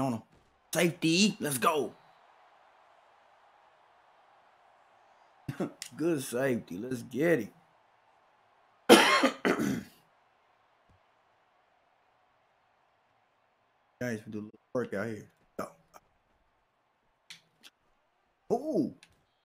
on him. Safety. Let's go. Good safety. Let's get it. Guys, we do a little work out here. Go. Ooh.